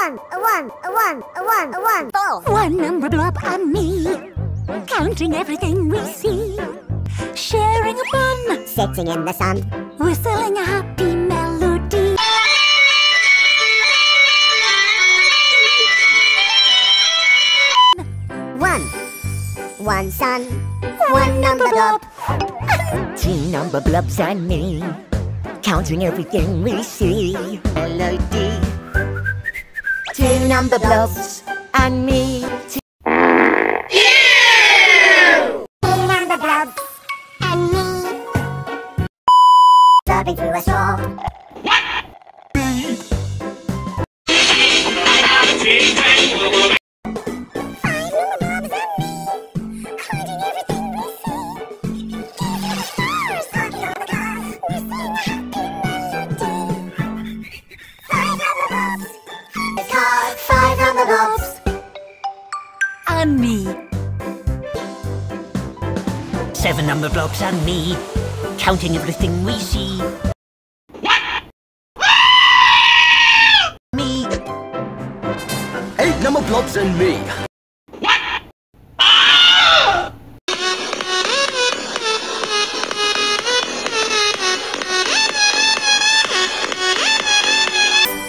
one, a one, a one, a one, a one. Four. One number blob on me, counting everything we see, sharing a bun, Sitting in the sun. whistling a happy melody. One. One sun. One number blob. Two number blobs on me, counting everything we see. Melody. Two number blobs on me. Two Two number blobs. And me. Serving through a straw. On me, Seven number blobs and me, counting everything we see. Me. Eight number blobs and me.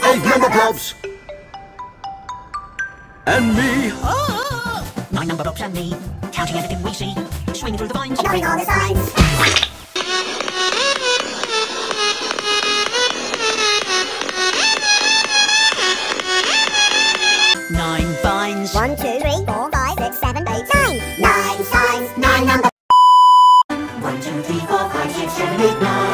Eight number blobs. And me. Nine number box and me, counting everything we see, swinging through the vines, ignoring all the signs. Nine vines. One, two, three, four, five, six, seven, eight, nine. Nine signs. Nine number. One, two, three, four, five, six, seven, eight, nine.